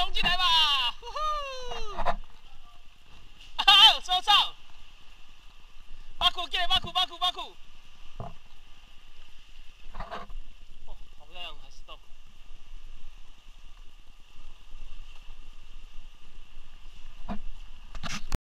冲进来吧啊我操我操挖苦给挖苦挖苦挖苦